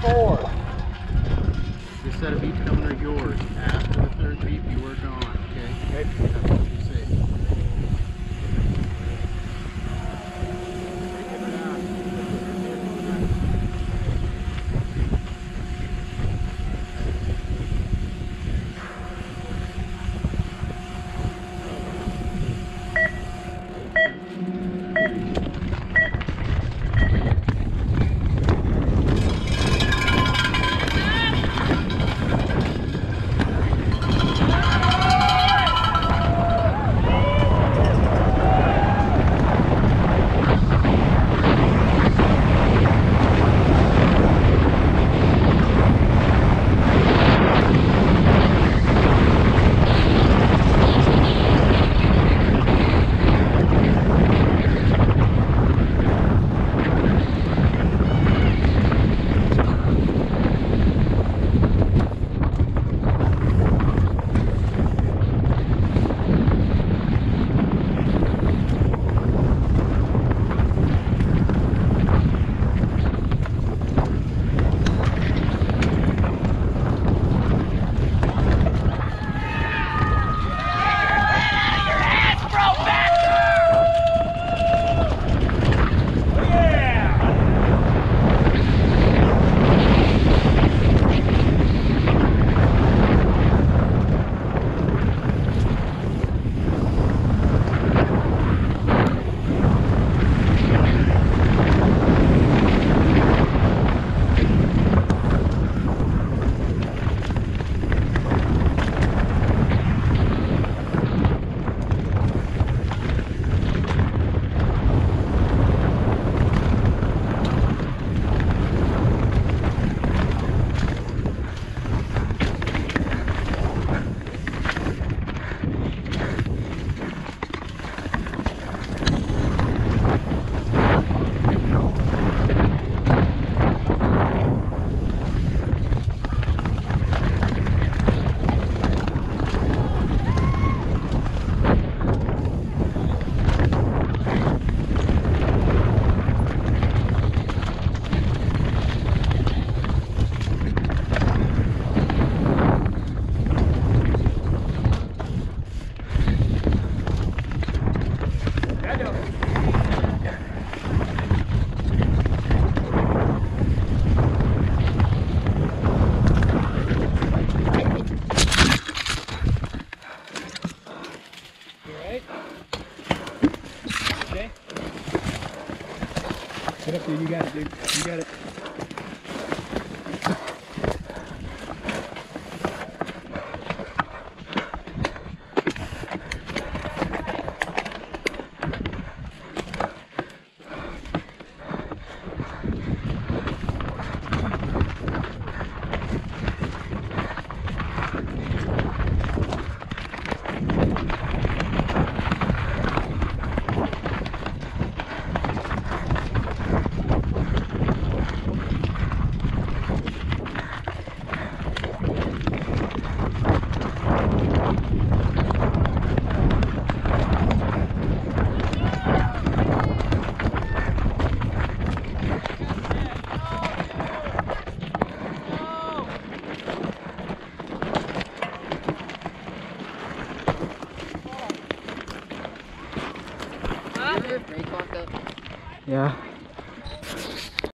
four. This set of beeps coming are yours. After the third beep, you are gone. Okay. Okay. That's what you say. Get up there, you got it, dude. You got it. Yeah.